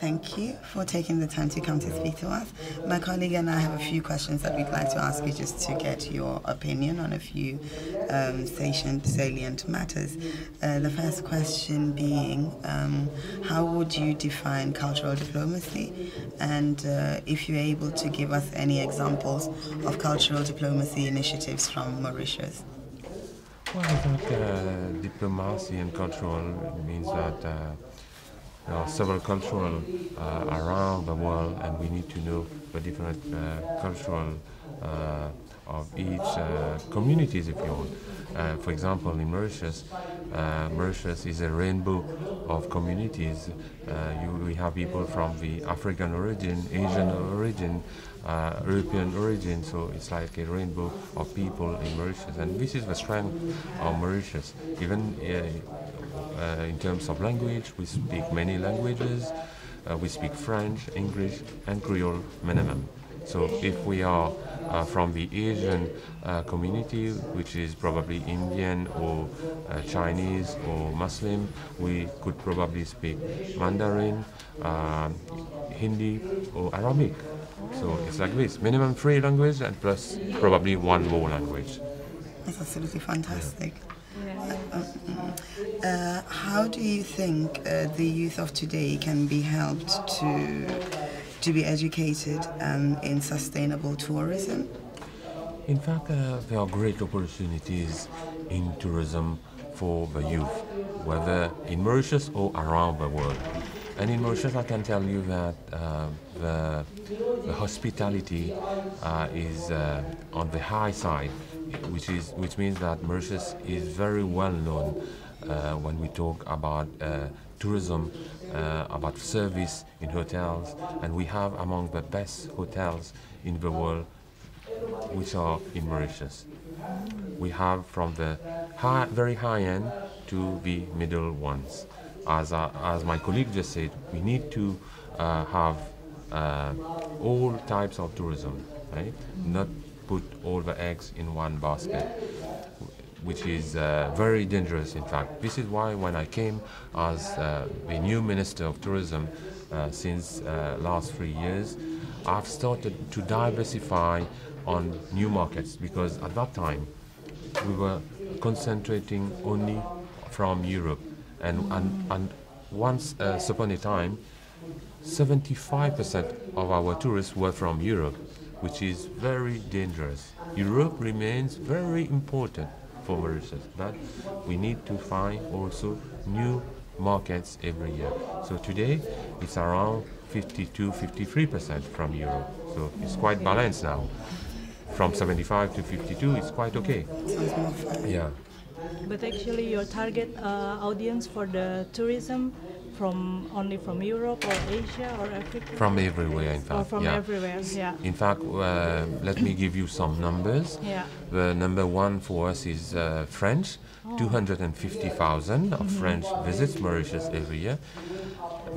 Thank you for taking the time to come to speak to us. My colleague and I have a few questions that we'd like to ask you just to get your opinion on a few um, salient, salient matters. Uh, the first question being um, How would you define cultural diplomacy? And uh, if you're able to give us any examples of cultural diplomacy initiatives from Mauritius. Well, I think uh, diplomacy and cultural means that uh, there are several cultural uh, around the world, and we need to know the different uh, cultural uh, of each uh, communities, if you want. Uh, for example, in Mauritius, uh, Mauritius is a rainbow of communities. You, we have people from the African origin, Asian origin, uh, European origin, so it's like a rainbow of people in Mauritius, and this is the strength of Mauritius. Even uh, uh, in terms of language, we speak many languages. Uh, we speak French, English, and Creole minimum. So if we are uh, from the Asian uh, community, which is probably Indian or uh, Chinese or Muslim, we could probably speak Mandarin, Hindi, or Arabic. So it's like this minimum three languages and plus probably one more language. That's absolutely fantastic. Yeah. Uh, how do you think uh, the youth of today can be helped to to be educated um, in sustainable tourism? In fact, uh, there are great opportunities in tourism for the youth, whether in Mauritius or around the world. And in Mauritius, I can tell you that uh, the, the, hospitality uh, is uh, on the high side, which is which means that Mauritius is very well known uh, when we talk about uh, tourism, uh, about service in hotels, and we have among the best hotels in the world, which are in Mauritius. We have from the high, very high end to the middle ones as, uh, as my colleague just said, we need to uh, have uh, all types of tourism, right? Not put all the eggs in one basket, which is uh, very dangerous, in fact. This is why when I came as uh, the new Minister of Tourism uh, since last three years, I've started to diversify on new markets because at that time we were concentrating only from Europe and, and, and once uh, upon a time, 75% of our tourists were from Europe, which is very dangerous. Europe remains very important for Mauritius, but we need to find also new markets every year. So today, it's around 52, 53% from Europe. So it's quite balanced now. From 75 to 52, it's quite okay. Yeah. But actually, your target uh, audience for the tourism from only from Europe or Asia or Africa? From everywhere, in fact. Or from yeah. everywhere, yeah. In fact, uh, let me give you some numbers. Yeah. The number one for us is uh, French. Oh. 250,000 of mm -hmm. French visits Mauritius every year.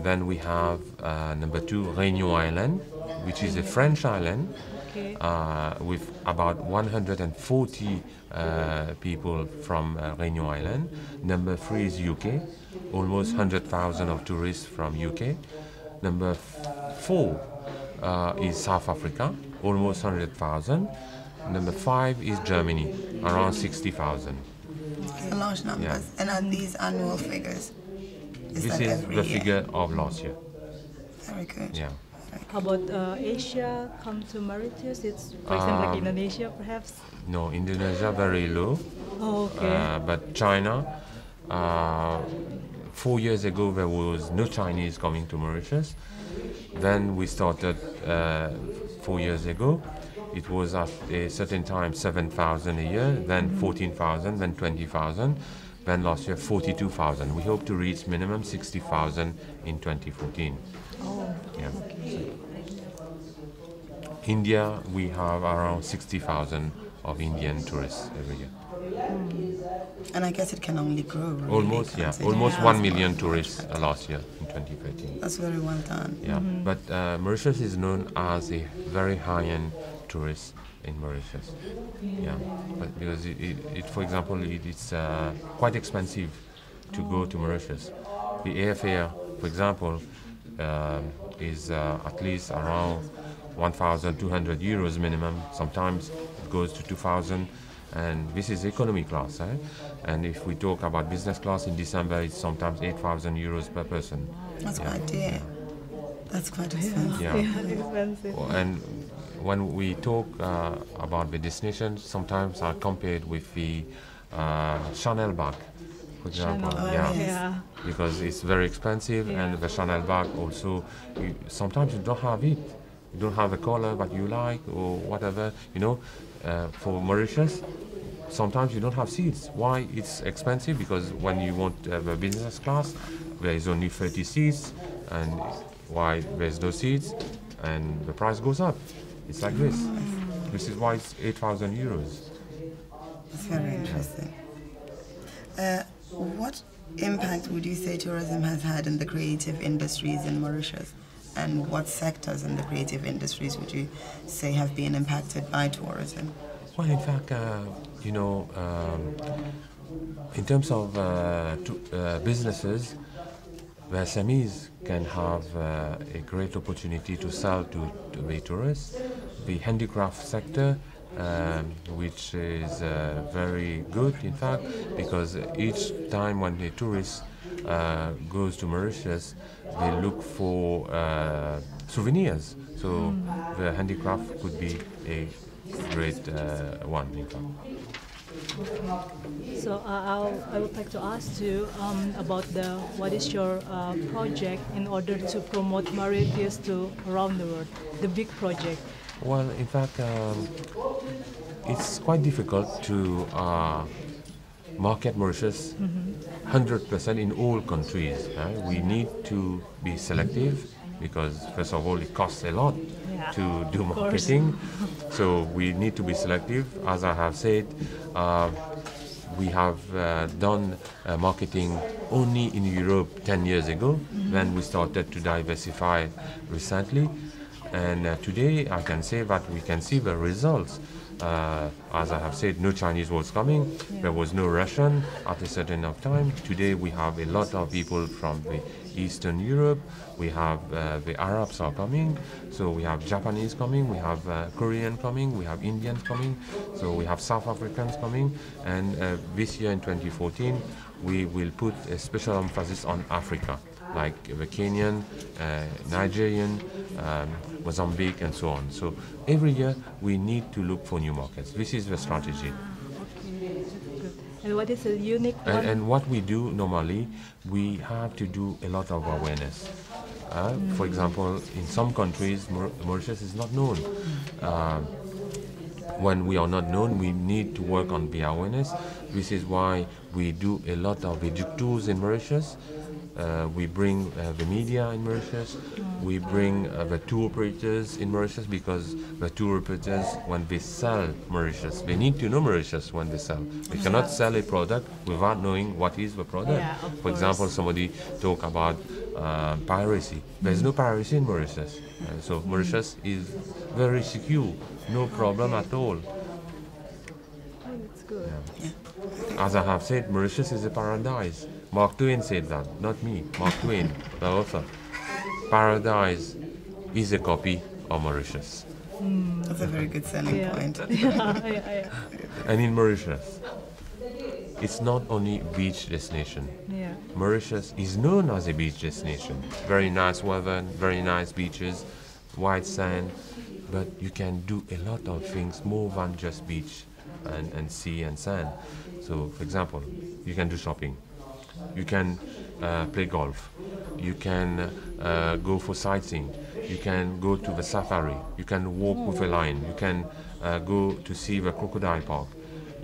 Then we have uh, number two, Réunion Island, which is a French island. Uh, with about 140 uh, people from uh, Réunion Island. Number three is UK, almost 100,000 of tourists from UK. Number four uh, is South Africa, almost 100,000. Number five is Germany, around 60,000. large numbers. Yeah. And are these annual figures? Is this is the year? figure of last year. Very good. Yeah. How about uh, Asia come to Mauritius? It's, for example, like um, Indonesia, perhaps? No, Indonesia very low. Oh, okay. Uh, but China, uh, four years ago there was no Chinese coming to Mauritius. Then we started uh, four years ago. It was at a certain time 7,000 a year, then 14,000, then 20,000, then last year 42,000. We hope to reach minimum 60,000 in 2014. Oh. India, we have around 60,000 of Indian tourists every year. Mm. And I guess it can only grow. Really, almost, yeah, almost yeah. one million tourists uh, last year in 2013. That's very well done. Yeah, mm-hmm. but uh, Mauritius is known as a very high-end tourist in Mauritius. Yeah, but because it, it, it for example, it, it's uh, quite expensive to go to Mauritius. The airfare, for example, um, is uh, at least around 1,200 euros minimum. Sometimes it goes to 2,000, and this is economy class. Eh? And if we talk about business class in December, it's sometimes 8,000 euros per person. That's Yeah. quite dear. That's quite expensive. Yeah. Yeah, expensive. And when we talk uh, about the destination, sometimes I compare it with the uh, Chanel bag, for example. Chanel, Oh, yeah. yes. yeah. Because it's very expensive, Yeah. and the Chanel bag also, you, sometimes you don't have it. You don't have the color that you like or whatever. You know, uh, for Mauritius, sometimes you don't have seats. Why it's expensive? Because when you want to have a business class, there is only 30 seats, and why there's no seats, and the price goes up. It's like this. This is why it's 8,000 euros. That's very interesting. Uh, what impact would you say tourism has had in the creative industries in Mauritius? And what sectors in the creative industries would you say have been impacted by tourism? Well, in fact, uh, you know, um, in terms of uh, to, uh, businesses, the SMEs can have uh, a great opportunity to sell to, to the tourists. The handicraft sector, um, which is uh, very good, in fact, because each time when the tourist uh, goes to Mauritius, they look for uh, souvenirs. So the handicraft could be a great uh, one. So uh, I'll, I would like to ask you um, about the what is your uh, project in order to promote Mauritius to around the world, the big project. Well, in fact, um, it's quite difficult to uh, market Mauritius 100% in all countries. uh. We need to be selective because, first of all, it costs a lot Yeah, to do marketing. So we need to be selective. As I have said, uh, we have uh, done uh, marketing only in Europe 10 years ago. Then we started to diversify recently. And uh, today I can say that we can see the results. Uh, as I have said, no Chinese was coming. There was no Russian at a certain of time. Today we have a lot of people from the Eastern Europe. We have uh, the Arabs are coming. So we have Japanese coming. We have uh, Korean coming. We have Indians coming. So we have South Africans coming. And uh, this year in 2014, we will put a special emphasis on Africa like the Kenyan, uh, Nigerian, um, Mozambique, and so on. So every year we need to look for new markets. This is the strategy. And what is a unique? And, and what we do normally, we have to do a lot of awareness. Uh, For example, in some countries, Maur- Mauritius is not known. Um, when we are not known, we need to work on the awareness. This is why we do a lot of tours in Mauritius. Uh, we bring uh, the media in Mauritius. We bring uh, the tour operators in Mauritius because the tour operators, when they sell Mauritius, they need to know Mauritius when they sell. They cannot sell a product without knowing what is the product. Yeah, of For example, somebody talk about uh, piracy. There's no piracy in Mauritius. Uh, so Mauritius is very secure, no problem at all. Oh, that's good. As I have said, Mauritius is a paradise. Mark Twain said that, not me. Mark Twain, the author. Paradise is a copy of Mauritius. Hmm. That's a very good selling Yeah. point. yeah, yeah, yeah. And in Mauritius, it's not only beach destination. yeah. Mauritius is known as a beach destination. Very nice weather, very nice beaches, white sand, but you can do a lot of things more than just beach and, and sea and sand. So, for example, you can do shopping, you can uh, play golf, you can uh, go for sightseeing, you can go to the safari, you can walk with a lion, you can uh, go to see the crocodile park,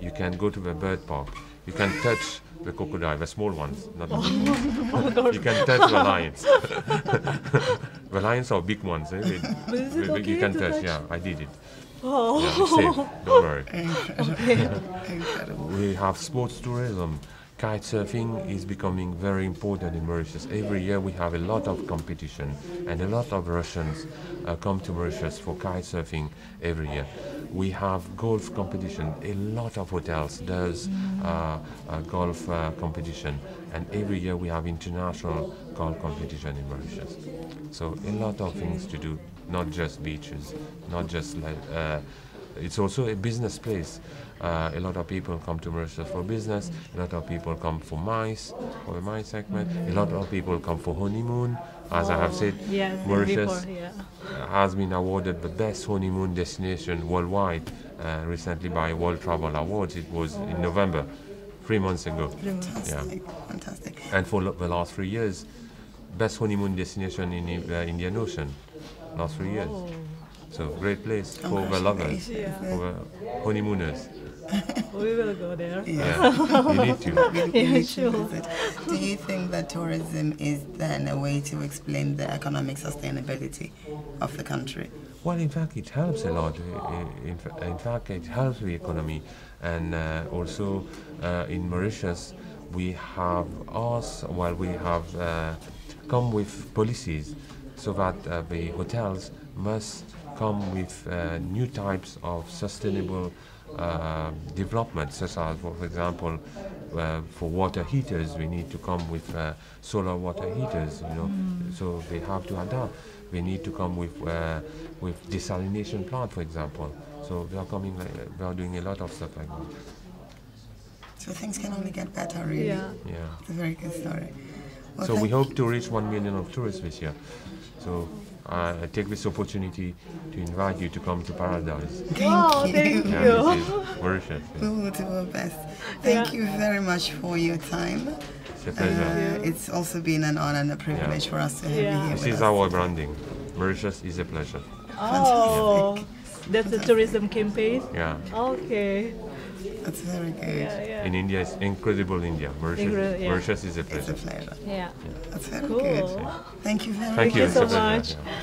you can go to the bird park, you can touch the crocodile, the small ones, not the big ones. You can touch the lions. the lions are big ones. Eh? They- But is it they- okay you can to touch, touch? yeah, I did it. Oh, Yeah, safe, don't worry. Incredible. Incredible. We have sports tourism, kite surfing is becoming very important in Mauritius. Every year we have a lot of competition, and a lot of Russians uh, come to Mauritius for kite surfing every year. We have golf competition. A lot of hotels does uh, a golf uh, competition, and every year we have international golf competition in Mauritius. So a lot of things to do, not just beaches, not just like. Uh, it's also a business place. Uh, a lot of people come to Mauritius for business. A lot of people come for MICE, for the MICE segment. A lot of people come for honeymoon. As I have said, Yes, Mauritius before, yeah. has been awarded the best honeymoon destination worldwide uh, recently by World Travel Awards. It was in November, three months ago. Fantastic, fantastic. And for lo- the last three years, best honeymoon destination in the uh, Indian Ocean. Last three years. Oh, So great place for the lovers, Yeah. for the honeymooners. we will go there. Yeah. Yeah, you need to. We- we Yeah, need to sure. visit. Do you think that tourism is then a way to explain the economic sustainability of the country? Well, in fact, it helps a lot. I- I- In, in fact, it helps the economy, and uh, also uh, in Mauritius, we have us. Well, we have uh, come with policies so that uh, the hotels must come with uh, new types of sustainable uh, development, such as, for example, uh, for water heaters, we need to come with uh, solar water heaters. You know, so they have to adapt. We need to come with uh, with desalination plant, for example. So they are coming. Like, they are doing a lot of stuff like that. So things can only get better, really. Yeah. Yeah. It's a very good story. Well, So we hope to reach one million of tourists this year. So uh, I take this opportunity to invite you to come to Paradise. Thank Wow, you. thank Yeah, you. this is Mauritius. We will do our best. Thank Yeah. you very much for your time. It's a pleasure. Uh, it's also been an honor and a privilege for us to have Yeah. you here this with is us. our branding. Mauritius is a pleasure. Oh, that's a tourism campaign. Yeah. Okay. That's very good. Yeah, yeah. In India, it's incredible India. Mauritius, Incre- yeah. Mauritius is a It's pleasure. a pleasure. Yeah. That's very Cool. good. Thank you very Thank you. much. it's a so pleasure. much. Yeah.